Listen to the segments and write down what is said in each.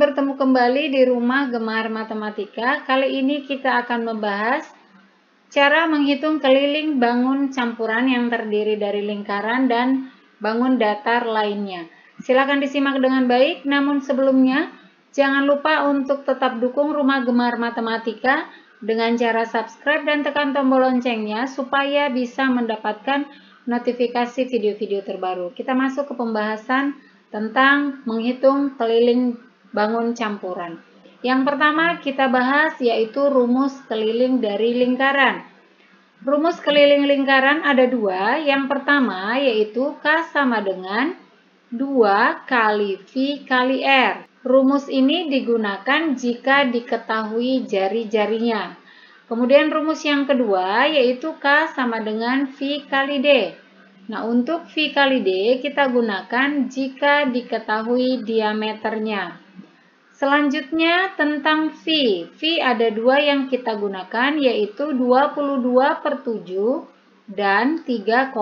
bertemu kembali di rumah Gemar Matematika. Kali ini kita akan membahas cara menghitung keliling bangun campuran yang terdiri dari lingkaran dan bangun datar lainnya. Silakan disimak dengan baik, namun sebelumnya jangan lupa untuk tetap dukung Rumah Gemar Matematika dengan cara subscribe dan tekan tombol loncengnya supaya bisa mendapatkan notifikasi video-video terbaru. Kita masuk ke pembahasan tentang menghitung keliling bangun campuran. Yang pertama kita bahas yaitu rumus keliling dari lingkaran. Rumus keliling lingkaran ada dua. Yang pertama yaitu K sama dengan 2 kali V kali R. Rumus ini digunakan jika diketahui jari-jarinya. Kemudian rumus yang kedua yaitu K sama dengan V kali D. Nah, untuk V kali D kita gunakan jika diketahui diameternya. Selanjutnya tentang V. V ada dua yang kita gunakan yaitu 22 per 7 dan 3,14.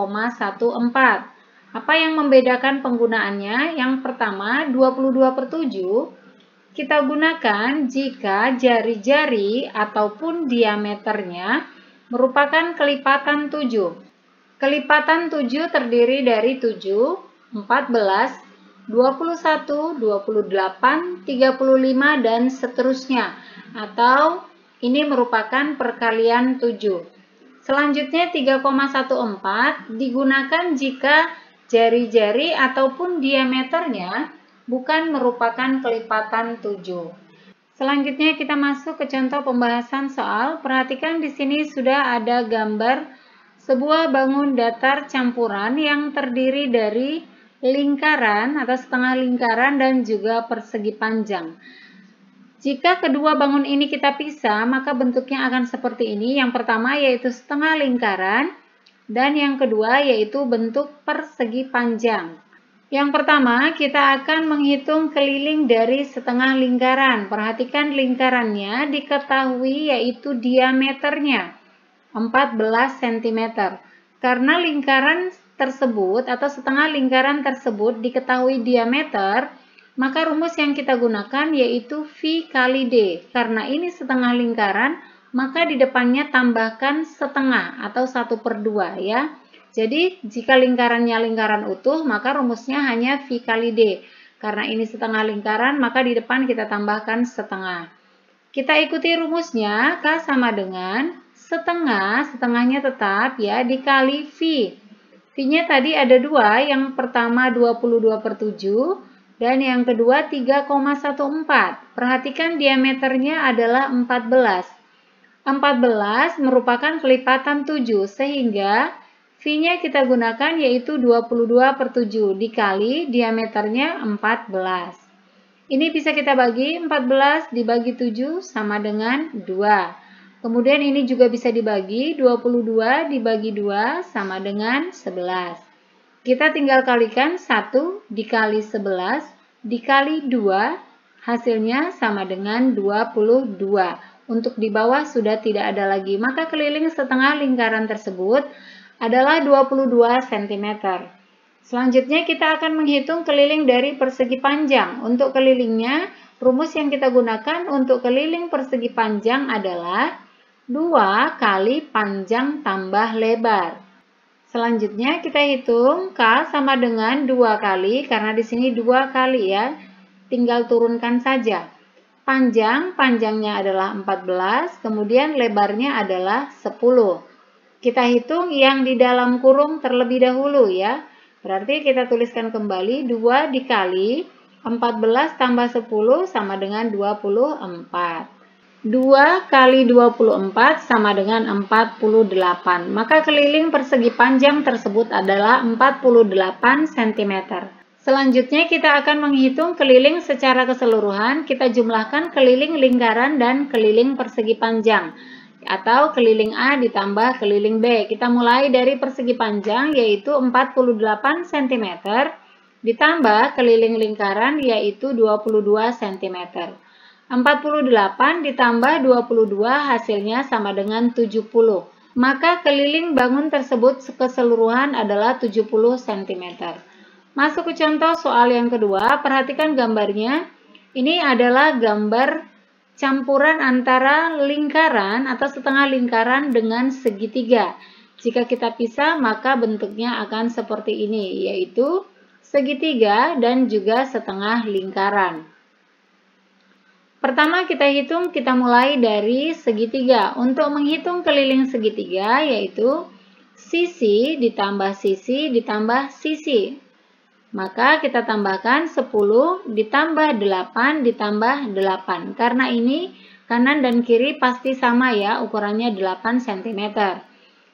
Apa yang membedakan penggunaannya? Yang pertama 22 per 7 kita gunakan jika jari-jari ataupun diameternya merupakan kelipatan 7. Kelipatan 7 terdiri dari 7, 14, 21, 28, 35, dan seterusnya. Atau ini merupakan perkalian 7. Selanjutnya 3,14 digunakan jika jari-jari ataupun diameternya bukan merupakan kelipatan 7. Selanjutnya kita masuk ke contoh pembahasan soal. Perhatikan di sini sudah ada gambar sebuah bangun datar campuran yang terdiri dari lingkaran atau setengah lingkaran dan juga persegi panjang. Jika kedua bangun ini kita pisah, maka bentuknya akan seperti ini. Yang pertama yaitu setengah lingkaran dan yang kedua yaitu bentuk persegi panjang. Yang pertama, kita akan menghitung keliling dari setengah lingkaran. Perhatikan lingkarannya diketahui yaitu diameternya 14 cm. Karena lingkaran tersebut atau setengah lingkaran tersebut diketahui diameter, maka rumus yang kita gunakan yaitu V kali D. Karena ini setengah lingkaran, maka di depannya tambahkan setengah atau 1 per 2 ya. Jadi jika lingkarannya lingkaran utuh, maka rumusnya hanya V kali D. Karena ini setengah lingkaran, maka di depan kita tambahkan setengah. Kita ikuti rumusnya, K sama dengan setengah, setengahnya tetap ya, dikali V. V-nya tadi ada dua, yang pertama 22 per 7 dan yang kedua 3,14. Perhatikan diameternya adalah 14. 14 merupakan kelipatan 7 sehingga V-nya kita gunakan yaitu 22 per 7 dikali diameternya 14. Ini bisa kita bagi 14 dibagi 7 sama dengan 2. Kemudian ini juga bisa dibagi, 22 dibagi 2 sama dengan 11. Kita tinggal kalikan 1 dikali 11 dikali 2, hasilnya sama dengan 22. Untuk di bawah sudah tidak ada lagi, maka keliling setengah lingkaran tersebut adalah 22 cm. Selanjutnya kita akan menghitung keliling dari persegi panjang. Untuk kelilingnya, rumus yang kita gunakan untuk keliling persegi panjang adalah 2 kali panjang tambah lebar. Selanjutnya kita hitung K sama dengan 2 kali, karena di sini 2 kali ya, tinggal turunkan saja. Panjang, panjangnya adalah 14, kemudian lebarnya adalah 10. Kita hitung yang di dalam kurung terlebih dahulu ya. Berarti kita tuliskan kembali 2 dikali 14 tambah 10 sama dengan 24. 2 kali 24 sama dengan 48. Maka keliling persegi panjang tersebut adalah 48 cm. Selanjutnya kita akan menghitung keliling secara keseluruhan. Kita jumlahkan keliling lingkaran dan keliling persegi panjang. Atau keliling A ditambah keliling B. Kita mulai dari persegi panjang yaitu 48 cm. Ditambah keliling lingkaran yaitu 22 cm. 48 ditambah 22 hasilnya sama dengan 70. Maka keliling bangun tersebut keseluruhan adalah 70 cm. Masuk ke contoh soal yang kedua, perhatikan gambarnya. Ini adalah gambar campuran antara lingkaran atau setengah lingkaran dengan segitiga. Jika kita pisah, maka bentuknya akan seperti ini, yaitu segitiga dan juga setengah lingkaran. Pertama kita hitung, kita mulai dari segitiga. Untuk menghitung keliling segitiga, yaitu sisi ditambah sisi ditambah sisi. Maka kita tambahkan 10 ditambah 8 ditambah 8. Karena ini kanan dan kiri pasti sama ya, ukurannya 8 cm.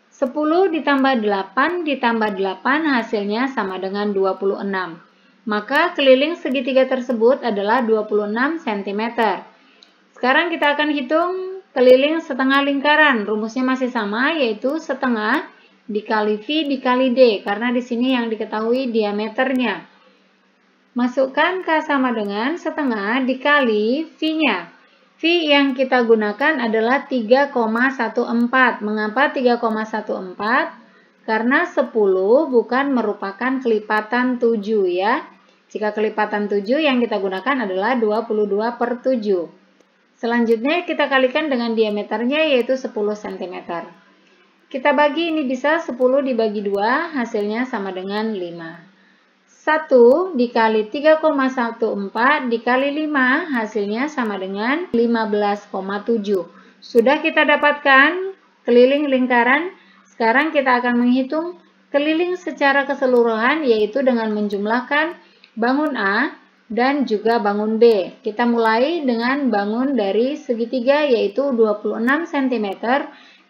10 ditambah 8 ditambah 8 hasilnya sama dengan 26. Maka keliling segitiga tersebut adalah 26 cm. Sekarang kita akan hitung keliling setengah lingkaran. Rumusnya masih sama yaitu setengah dikali V dikali D, karena di sini yang diketahui diameternya. Masukkan K sama dengan setengah dikali V-nya. V yang kita gunakan adalah 3,14. Mengapa 3,14? Karena 10 bukan merupakan kelipatan 7 ya. Jika kelipatan 7 yang kita gunakan adalah 22 per 7. Selanjutnya kita kalikan dengan diameternya yaitu 10 cm. Kita bagi ini bisa 10 dibagi 2, hasilnya sama dengan 5. 1 dikali 3,14 dikali 5, hasilnya sama dengan 15,7. Sudah kita dapatkan keliling lingkaran, sekarang kita akan menghitung keliling secara keseluruhan, yaitu dengan menjumlahkan bangun A dan juga bangun B. Kita mulai dengan bangun dari segitiga, yaitu 26 cm,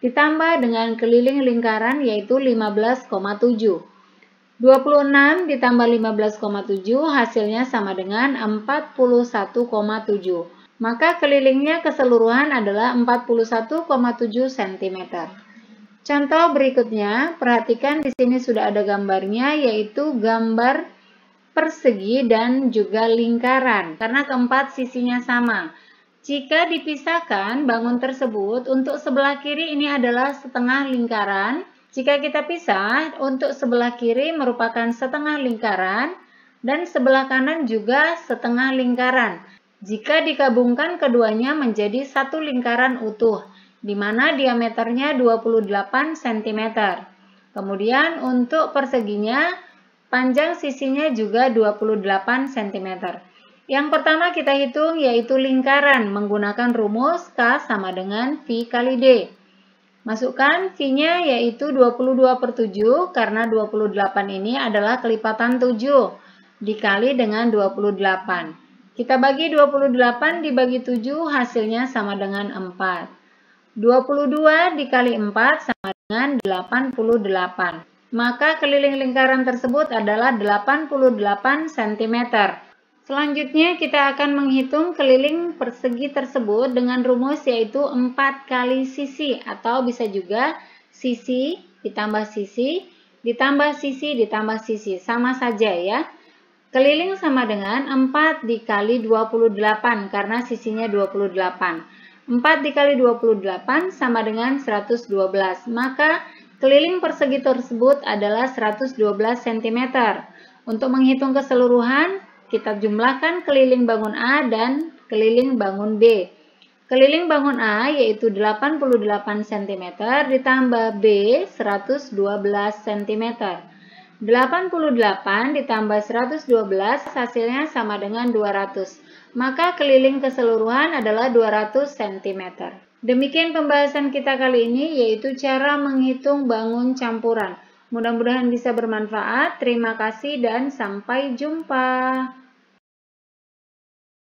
ditambah dengan keliling lingkaran yaitu 15,7. 26 ditambah 15,7 hasilnya sama dengan 41,7. Maka kelilingnya keseluruhan adalah 41,7 cm. Contoh berikutnya, perhatikan di sini sudah ada gambarnya yaitu gambar persegi dan juga lingkaran karena keempat sisinya sama. Jika dipisahkan bangun tersebut, untuk sebelah kiri ini adalah setengah lingkaran. Jika kita pisah, untuk sebelah kiri merupakan setengah lingkaran dan sebelah kanan juga setengah lingkaran. Jika digabungkan keduanya menjadi satu lingkaran utuh, di mana diameternya 28 cm. Kemudian untuk perseginya, panjang sisinya juga 28 cm. Yang pertama kita hitung yaitu lingkaran menggunakan rumus K sama dengan V kali D. Masukkan V-nya yaitu 22 per 7 karena 28 ini adalah kelipatan 7 dikali dengan 28. Kita bagi 28 dibagi 7 hasilnya sama dengan 4. 22 dikali 4 sama dengan 88. Maka keliling lingkaran tersebut adalah 88 cm. Selanjutnya kita akan menghitung keliling persegi tersebut dengan rumus yaitu 4 kali sisi atau bisa juga sisi ditambah sisi ditambah sisi ditambah sisi. Sama saja ya. Keliling sama dengan 4 dikali 28 karena sisinya 28. 4 dikali 28 sama dengan 112. Maka keliling persegi tersebut adalah 112 cm. Untuk menghitung keseluruhan, kita jumlahkan keliling bangun A dan keliling bangun B. Keliling bangun A yaitu 88 cm ditambah B 112 cm. 88 ditambah 112 hasilnya sama dengan 200. Maka keliling keseluruhan adalah 200 cm. Demikian pembahasan kita kali ini yaitu cara menghitung bangun campuran. Mudah-mudahan bisa bermanfaat. Terima kasih dan sampai jumpa.